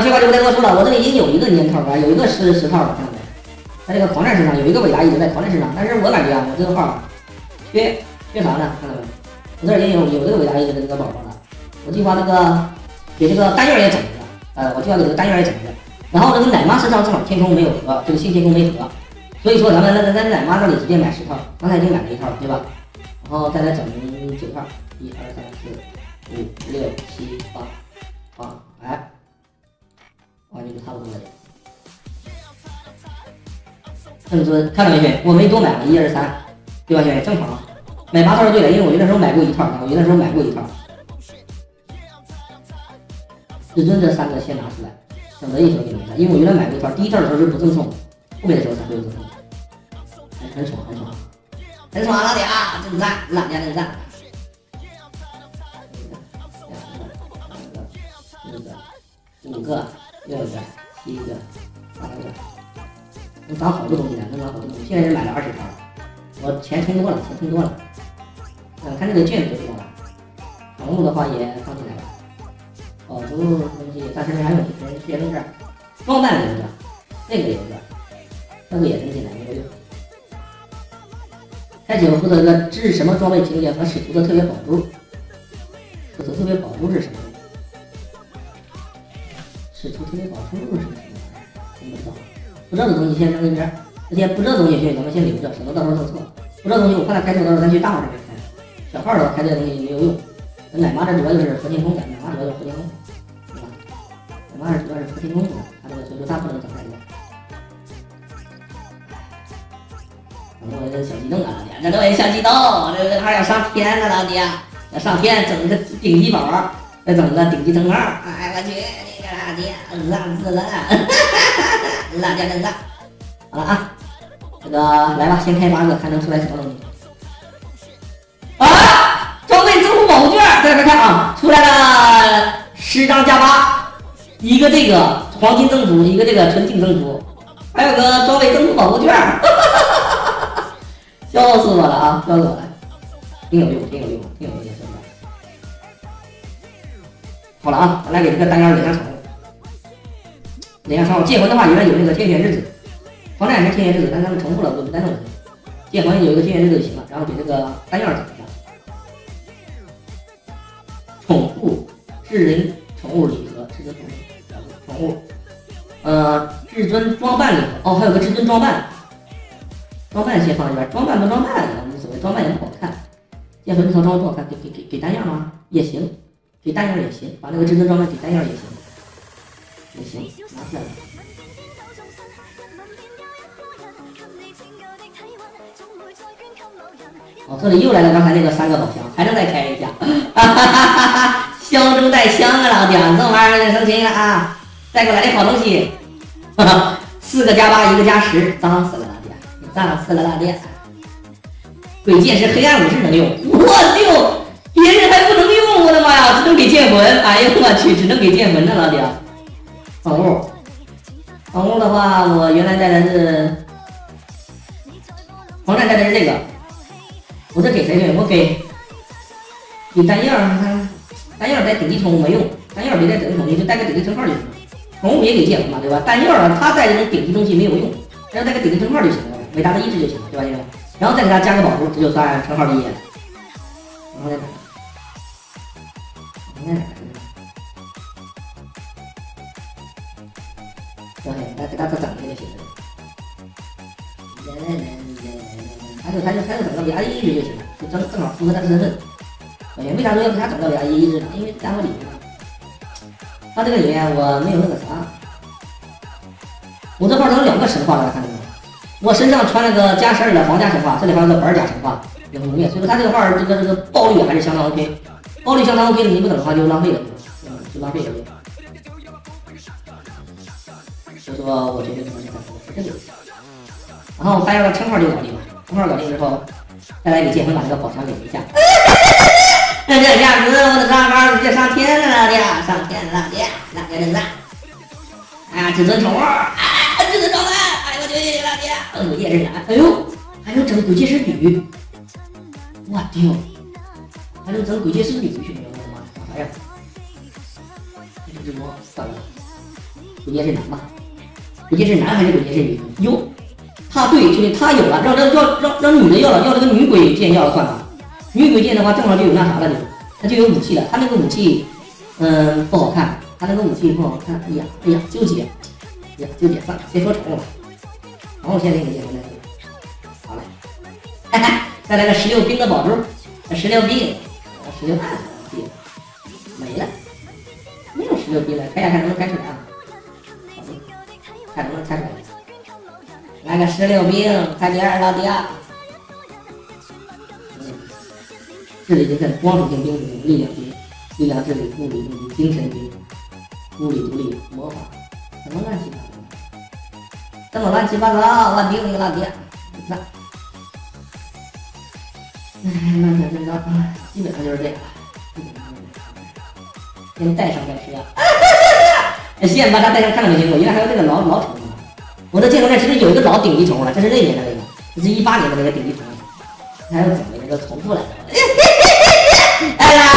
废话就不再多说了，我这里已经有一个年头了，有一个十十套了，看到没？在这个狂战身上有一个伟达一直在狂战身上，但是我感觉啊，我这个号缺缺啥呢？看到没？我这已经有有这个伟达一直的这个宝宝了，我计划那个给这个单月也整一个，呃，我计划给这个单月也整一个。然后这个奶妈身上正好天空没有合，这个新天空没合，所以说咱们在在奶妈这里直接买十套，刚才已经买了一套了，对吧？然后再来整九套，一二三四正尊看到没，兄弟我没多买了，一二三，对吧，兄弟？正常，买八套是对的，因为我有的时候买过一套，我有的时候买过一套。至尊这三个先拿出来，省得一说给你们，因为我原来买过一套，第一套的时候是不赠送，后面的时候才会有赠送。很爽，很爽，很爽，老铁啊，真赞，老家真赞。五个。六个、七个、八个，能涨好多东西呢，能涨好多东西。现在是买了二十条，我钱充多了，钱充多了。嗯，看这个卷子就知道了。宠物的话也放进来了。宝珠东西暂时没啥用，先先扔这儿。装扮留着，这个留着，这个也扔进来，没有用。开启负责个掷什么装备情节和使徒的特别宝珠。使徒特别宝珠是什么？使徒特别宝珠是什么？不知道的东西先扔一边。这些不知道东西去，咱们先留着，省得到时候弄错。不知道东西，我看他开车，到时候咱去大号那边开。小号的话开这些东西没有用。那奶妈这主要就是核天空的，奶妈主要就是核天空，对吧？奶妈这主要是核天空，他这个所以说他不能整太多。我这小激动啊，老弟，这都有小激动，这这号要上天了，老弟，要上天整个顶级宝，再整个顶级称号，哎我去！老爹，烂死了了！老爹真赞！好了啊，这个来吧，先开八个，看能出来什么东西。啊！装备增幅宝物券，大家看啊，出来了十张加八，一个这个黄金增幅，一个这个纯净增幅，还有个装备增幅宝物券，笑死我了啊！笑死我了，挺有用，挺有用，挺有用，是好了啊，咱来给这个单腰领上宠。等下上，借魂的话，原来有那个天选之子，狂战是天选之子，但他们重复了，我就不再弄了。借魂有一个天选之子就行了，然后给这个丹药整一下。宠物智人宠物礼盒，至尊宠物宠物，呃，至尊装扮礼盒，哦，还有个至尊装扮，装扮先放一边，装扮不装扮无所谓，装扮也不好看。剑魂这套装不好看，给给给给丹药吗？也行，给丹药也行，把那个至尊装扮给丹药也行。也行，拿出来了。哦，这里又来了刚才那个三个宝箱，还能再开一下。哈哈哈哈哈！香中带香啊，老弟，这玩意儿有点生气了啊！再给我来点好东西。哈哈，四个加八，一个加十，脏死了，老弟，脏死了，老弟。鬼剑是黑暗武士能用，我丢，别人还不能用，我的妈呀，只能给剑魂。哎呦我去，只能给剑魂了，老弟。宠物，宠物的话，我原来带的是黄战带的是这个，我是给谁用？我给给丹药，丹药带顶级宠物没用，丹药别带顶级宠物，就带个顶级称号就行了。宠物也给剑魂嘛，对吧？丹药啊，他带这种顶级东西没有用，只要带个顶级称号就行了，伟大的意志就行了，对吧，兄弟？然后再给他加个宝珠，这就算称号第一。然后再再来。对，来给他再整一个就行。他就他就他就整个 V R 一就行了，就正正好符合他的身份。哎呀，为啥说要给他整个 V R 一呢？因为耽误礼物嘛。他这个里面我没有那个啥，我这块儿有两个神话，大家看到没有？我身上穿了个加十二的皇家神话，这里还有个板甲神话，有蒙面，所以说他这个画这个这个爆率还是相当 OK，爆率相当 OK，你不整的话就浪费了，嗯，就浪费了。所以说，我决定今天再说这个，然后单要个称号就搞定了，称号搞定之后，再来给剑魂把这个宝箱领一下。这样子，我的上班直接上天了，老弟，上天了，老弟，老弟真赞！啊，至尊宠物，啊，至尊装扮，哎呦我去，老弟，鬼界之男，哎呦，还能整鬼界之女，我丢，还能整鬼界之女，兄弟们，我的妈，啥呀？这直播算了。鬼界是男吧？鬼剑是男还是鬼剑是女？哟，他对，兄弟，他有了，让让让让让女的要了，要了个女鬼剑要了算了？女鬼剑的话，正好就有那啥了，就他就有武器了。他那个武器，嗯，不好看，他那个武器不好看。哎呀，哎呀，纠结，哎呀，纠结，算了，先说宠物吧。然后先给你解释再说。好嘞，哈哈，再来个十六冰的宝珠，十六冰，十六兵没了，没有十六兵了，开下看能不能开出来啊？个十六兵，快点，老弟啊！这里就在光属性、冰属性、力量兵、力量智力、物理攻击、精神兵、物理独立、魔法，什么乱七八糟？这么乱七八糟，乱兵一个老弟，那，哎，乱七八糟，基本上就是这个，基本上就是这个，先带上再说。哎，先把它带上看了没？我原来还有这个老老宠物，我的镜头证其实有一个老顶级宠物了，这是那年的那个，这是一八年的那个顶级宠物，还有怎么一个重复了？哎呀！